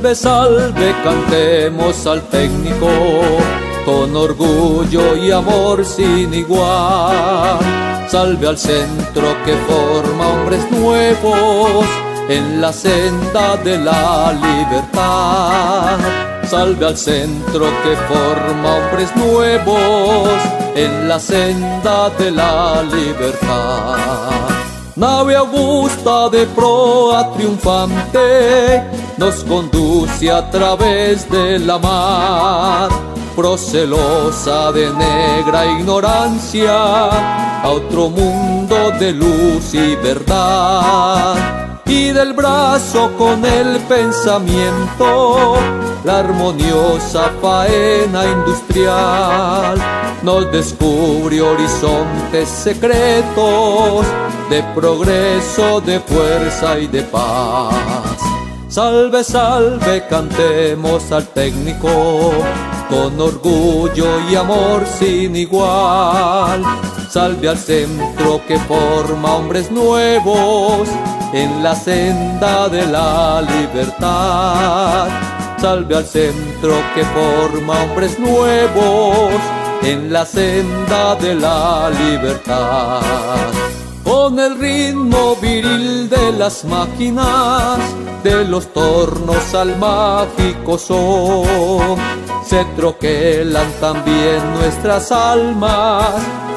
Salve, salve, cantemos al técnico con orgullo y amor sin igual. Salve al centro que forma hombres nuevos en la senda de la libertad. Salve al centro que forma hombres nuevos en la senda de la libertad. Nave augusta de proa triunfante nos conduce a través de la mar, procelosa de negra ignorancia, a otro mundo de luz y verdad y del brazo con el pensamiento la armoniosa faena industrial nos descubre horizontes secretos de progreso, de fuerza y de paz. Salve, salve, cantemos al técnico con orgullo y amor sin igual. Salve al centro que forma hombres nuevos en la senda de la libertad. Salve al centro que forma hombres nuevos en la senda de la libertad. Con el ritmo viril de las máquinas, de los tornos al mágico son, se troquelan también nuestras almas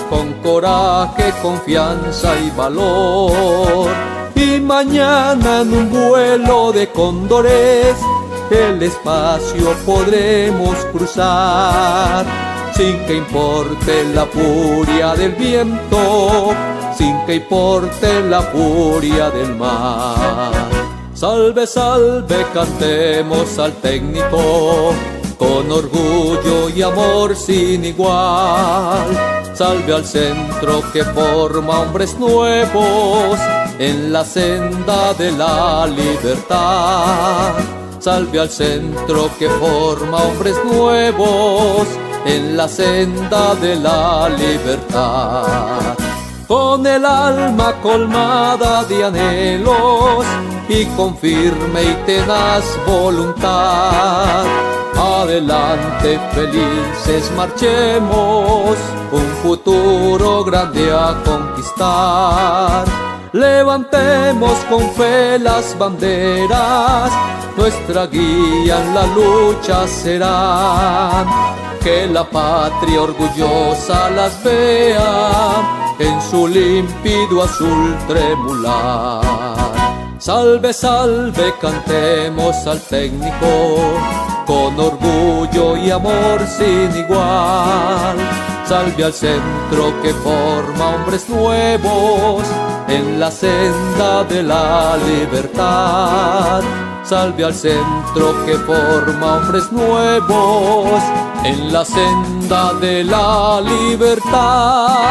con coraje, confianza y valor. Y mañana en un vuelo de cóndores el espacio podremos cruzar. Sin que importe la furia del viento, sin que importe la furia del mar. Salve, salve, cantemos al técnico con orgullo y amor sin igual. Salve al centro que forma hombres nuevos en la senda de la libertad. Salve al centro que forma hombres nuevos en la senda de la libertad. Con el alma colmada de anhelos y con firme y tenaz voluntad. Adelante felices marchemos, un futuro grande a conquistar Levantemos con fe las banderas, nuestra guía en la lucha será. Que la patria orgullosa las vea en su límpido azul tremular. Salve, salve, cantemos al técnico con orgullo y amor sin igual. Salve al centro que forma hombres nuevos en la senda de la libertad. Salve al centro que forma hombres nuevos en la senda de la libertad.